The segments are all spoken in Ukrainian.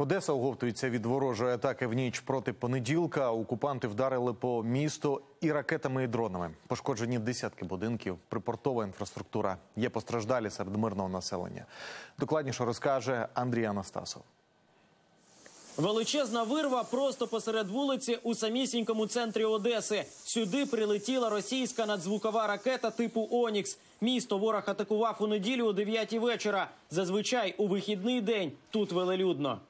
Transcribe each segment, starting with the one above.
Одеса оговтується від ворожої атаки в ніч проти понеділка. Окупанти вдарили по місту і ракетами, і дронами. Пошкоджені десятки будинків, припортова інфраструктура. Є постраждалі серед мирного населення. Докладніше розкаже Андрій Анастасов. Величезна вирва просто посеред вулиці у самісінькому центрі Одеси. Сюди прилетіла російська надзвукова ракета типу Онікс. Місто ворог атакував у неділю о 9 вечора. Зазвичай у вихідний день тут велелюдно.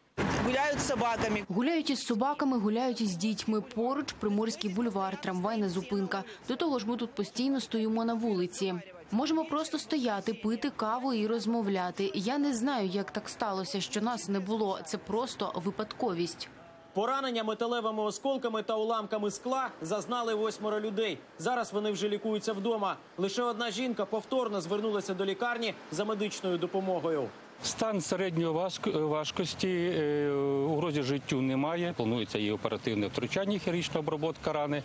Гуляют с собаками. Гуляють із собаками, гуляють із дітьми. Поруч Приморський бульвар, трамвайна зупинка. До того ж, ми тут постійно стоїмо на вулиці. Можемо просто стояти, пити каву і розмовляти. Я не знаю, як так сталося, що нас не було. Це просто випадковість. Поранення металевими осколками та уламками скла зазнали восьмеро людей. Зараз вони вже лікуються вдома. Лише одна жінка повторно звернулася до лікарні за медичною допомогою. Стан середньої важк- важкості, е, угрозі життю немає. Планується і оперативне втручання, хірургічна обробка рани.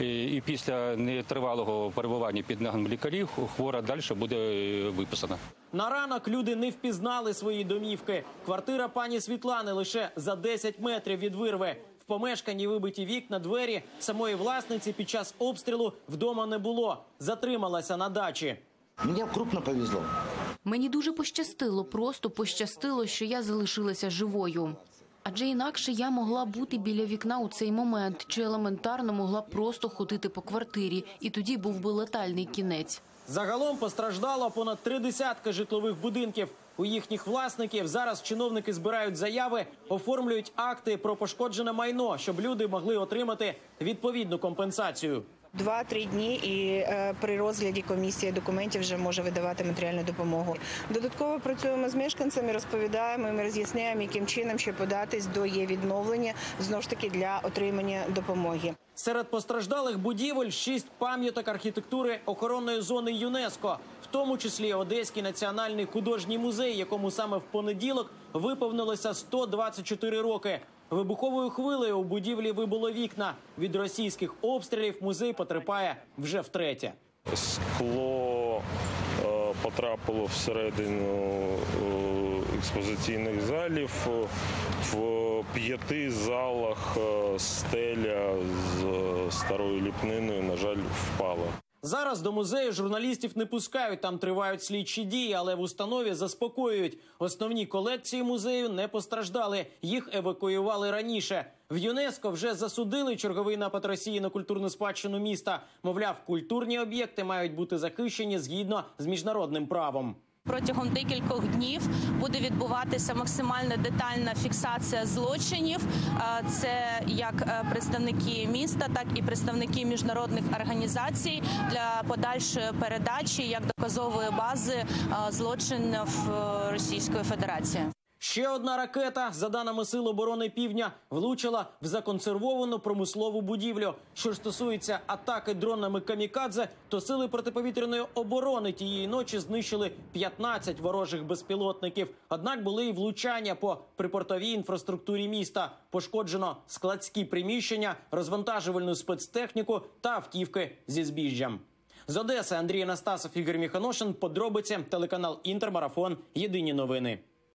Е, І після нетривалого перебування під нагом лікарів хвора далі буде е, виписана. На ранок люди не впізнали свої домівки. Квартира пані Світлани лише за 10 метрів від вирви. В помешканні вибиті вікна, двері. Самої власниці під час обстрілу вдома не було. Затрималася на дачі. Мне крупно повезло. Мені дуже пощастило, просто пощастило, що я залишилася живою. Адже інакше я могла бути біля вікна у цей момент, чи елементарно могла просто ходити по квартирі, і тоді був би летальний кінець. Загалом постраждало понад три десятки житлових будинків. У їхніх власників зараз чиновники збирають заяви, оформлюють акти про пошкоджене майно, щоб люди могли отримати відповідну компенсацію. Два-три дні, і е, при розгляді комісії документів вже може видавати матеріальну допомогу. Додатково працюємо з мешканцями, розповідаємо і роз'ясняємо, яким чином ще податись до є відновлення знову ж таки для отримання допомоги. Серед постраждалих будівель шість пам'яток архітектури охоронної зони ЮНЕСКО, в тому числі Одеський національний художній музей, якому саме в понеділок виповнилося 124 роки. Вибуховою хвилею у будівлі вибуло вікна. Від російських обстрілів музей потерпає вже втретє. Скло е, потрапило всередину е, експозиційних залів. В п'яти залах е, стеля з е, старою ліпниною, на жаль, впала. Зараз до музею журналістів не пускають. Там тривають слідчі дії, але в установі заспокоюють. Основні колекції музею не постраждали. Їх евакуювали раніше. В ЮНЕСКО вже засудили черговий напад Росії на культурну спадщину міста. Мовляв, культурні об'єкти мають бути захищені згідно з міжнародним правом. Протягом декількох днів буде відбуватися максимально детальна фіксація злочинів. Це як е, представники міста, так і представники міжнародних організацій для подальшої передачі як доказової бази е, злочинів е, Російської Федерації. Ще одна ракета, за даними Сил оборони Півдня, влучила в законсервовану промислову будівлю. Що стосується атаки дронами камікадзе, то сили протиповітряної оборони тієї ночі знищили 15 ворожих безпілотників. Однак були і влучання по припортовій інфраструктурі міста. Пошкоджено складські приміщення, розвантажувальну спецтехніку та автівки зі збіжжям. З Одеси Андрій Анастасов, Ігор Міханошин. Подробиці телеканал Інтермарафон. Єдині новини.